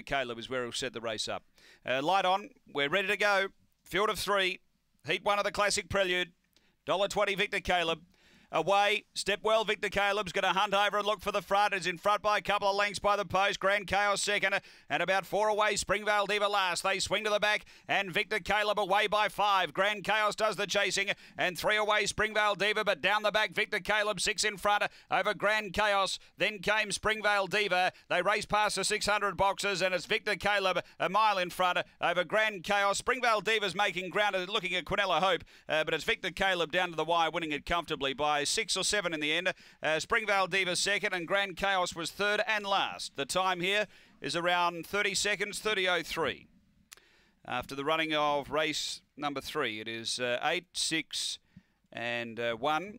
Caleb is where he'll set the race up. Uh, light on. We're ready to go. Field of three. Heat one of the Classic Prelude. $1.20 Victor Caleb. Away, step well. Victor Caleb's going to hunt over and look for the front. Is in front by a couple of lengths by the post. Grand Chaos second, and about four away. Springvale Diva last. They swing to the back, and Victor Caleb away by five. Grand Chaos does the chasing, and three away. Springvale Diva, but down the back, Victor Caleb six in front over Grand Chaos. Then came Springvale Diva. They race past the 600 boxes, and it's Victor Caleb a mile in front over Grand Chaos. Springvale Diva's making ground, and looking at Quinella Hope, uh, but it's Victor Caleb down to the wire, winning it comfortably by six or seven in the end. Uh, Springvale Diva second and Grand Chaos was third and last. The time here is around 30 seconds, 30.03. After the running of race number three, it is uh, eight, six, and uh, one.